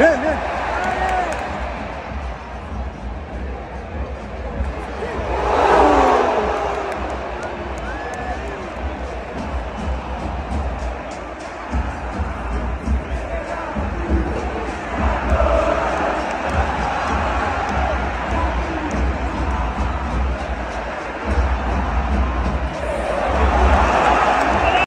Ne ne?